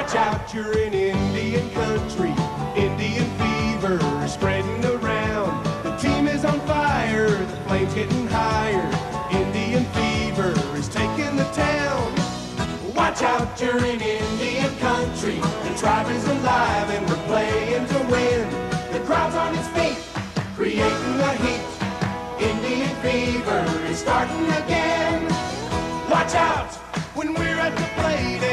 Watch out, you're in Indian country. Indian fever spreading around. The team is on fire, the flames getting higher. Indian fever is taking the town. Watch out, you're in Indian country. The tribe is alive and we're playing to win. The crowd's on its feet, creating the heat. Indian fever is starting again. Watch out when we're at the plate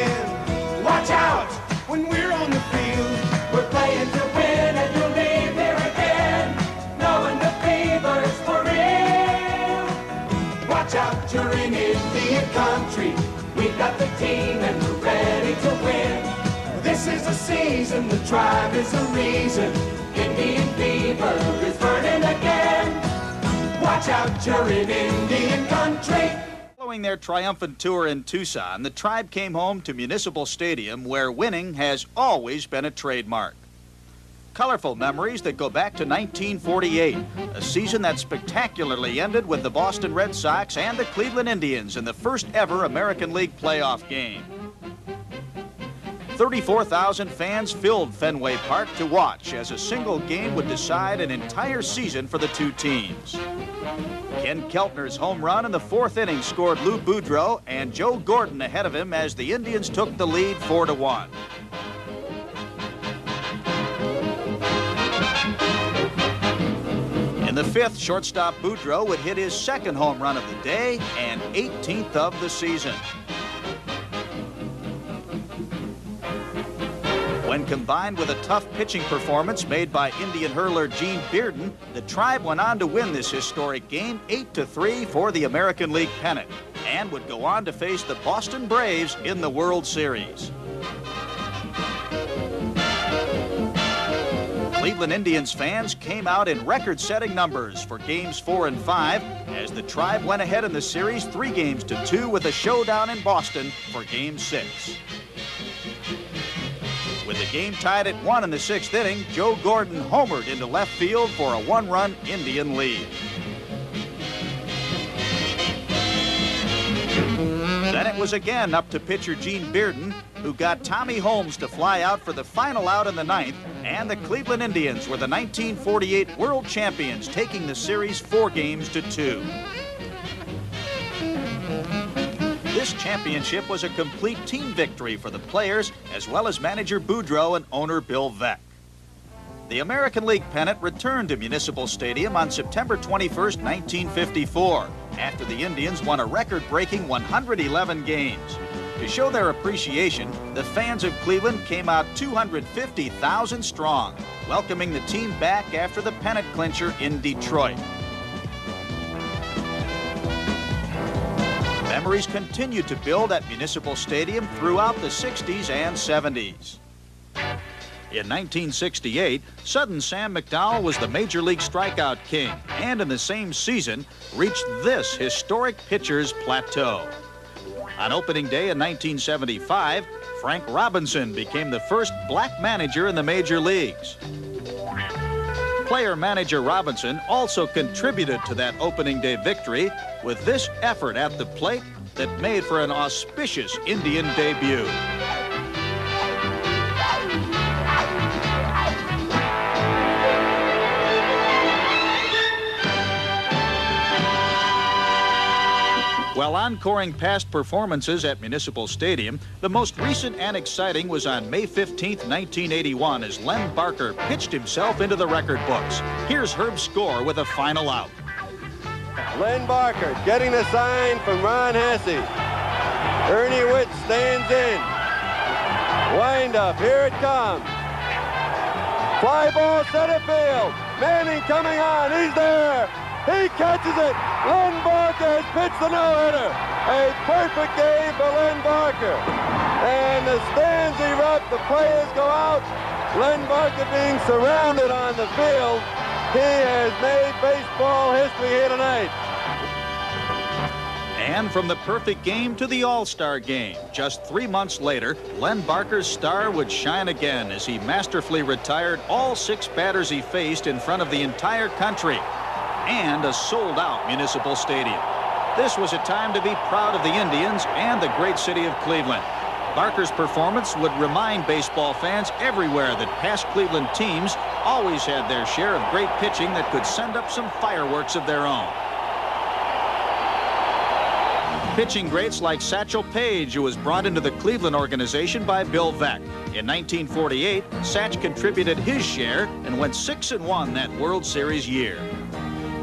when we're on the field. We're playing to win and you'll leave here again, knowing the fever's for real. Watch out, you're in Indian country. We've got the team and we're ready to win. This is the season, the tribe is the reason. Indian fever is burning again. Watch out, you're in Indian country. Following their triumphant tour in Tucson, the tribe came home to Municipal Stadium, where winning has always been a trademark. Colorful memories that go back to 1948, a season that spectacularly ended with the Boston Red Sox and the Cleveland Indians in the first ever American League playoff game. 34,000 fans filled Fenway Park to watch as a single game would decide an entire season for the two teams. Ken Keltner's home run in the fourth inning scored Lou Boudreau and Joe Gordon ahead of him as the Indians took the lead 4 to 1. In the fifth, shortstop Boudreau would hit his second home run of the day and 18th of the season. When combined with a tough pitching performance made by Indian hurler Gene Bearden, the Tribe went on to win this historic game 8-3 for the American League pennant and would go on to face the Boston Braves in the World Series. Cleveland Indians fans came out in record-setting numbers for games four and five as the Tribe went ahead in the series three games to two with a showdown in Boston for game six. With the game tied at one in the sixth inning, Joe Gordon homered into left field for a one-run Indian lead. Then it was again up to pitcher Gene Bearden, who got Tommy Holmes to fly out for the final out in the ninth, and the Cleveland Indians were the 1948 world champions, taking the series four games to two. This championship was a complete team victory for the players, as well as manager Boudreau and owner Bill Veeck. The American League pennant returned to Municipal Stadium on September 21, 1954, after the Indians won a record-breaking 111 games. To show their appreciation, the fans of Cleveland came out 250,000 strong, welcoming the team back after the pennant clincher in Detroit. Memories continued to build at Municipal Stadium throughout the 60s and 70s. In 1968, sudden Sam McDowell was the Major League strikeout king, and in the same season, reached this historic pitcher's plateau. On opening day in 1975, Frank Robinson became the first black manager in the major leagues. Player manager Robinson also contributed to that opening day victory with this effort at the plate that made for an auspicious Indian debut. While encoring past performances at Municipal Stadium, the most recent and exciting was on May 15, 1981, as Len Barker pitched himself into the record books. Here's Herb Score with a final out. Len Barker getting the sign from Ron Hassey. Ernie Whitt stands in. Wind up, here it comes. Fly ball center field. Manning coming on, he's there. He catches it. Len Barker has pitched the no-hitter. A perfect game for Len Barker. And the stands erupt, the players go out. Len Barker being surrounded on the field. He has made baseball history here tonight. And from the perfect game to the All-Star game, just three months later, Len Barker's star would shine again as he masterfully retired all six batters he faced in front of the entire country and a sold-out Municipal Stadium. This was a time to be proud of the Indians and the great city of Cleveland. Barker's performance would remind baseball fans everywhere that past Cleveland teams always had their share of great pitching that could send up some fireworks of their own. Pitching greats like Satchel Paige, who was brought into the Cleveland organization by Bill Veeck. In 1948, Satch contributed his share and went 6 and 1 that World Series year.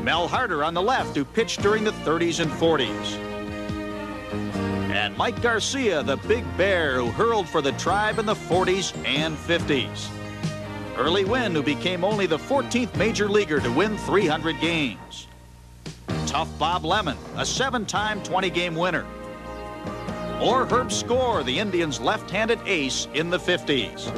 Mel Harder on the left, who pitched during the 30s and 40s. Mike Garcia, the big bear who hurled for the tribe in the 40s and 50s. Early Wynn, who became only the 14th major leaguer to win 300 games. Tough Bob Lemon, a seven-time 20-game winner. Or Herb Score, the Indians' left-handed ace in the 50s.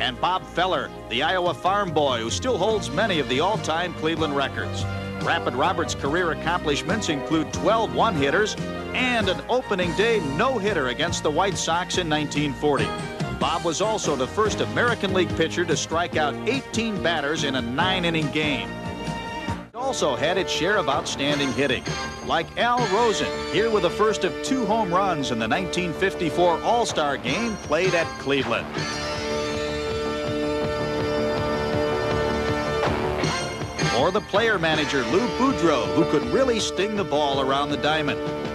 And Bob Feller, the Iowa farm boy who still holds many of the all-time Cleveland records. Rapid Robert's career accomplishments include 12 one-hitters and an opening day no-hitter against the White Sox in 1940. Bob was also the first American League pitcher to strike out 18 batters in a nine-inning game. It also had its share of outstanding hitting, like Al Rosen, here with the first of two home runs in the 1954 All-Star game played at Cleveland. Or the player manager Lou Boudreau, who could really sting the ball around the diamond.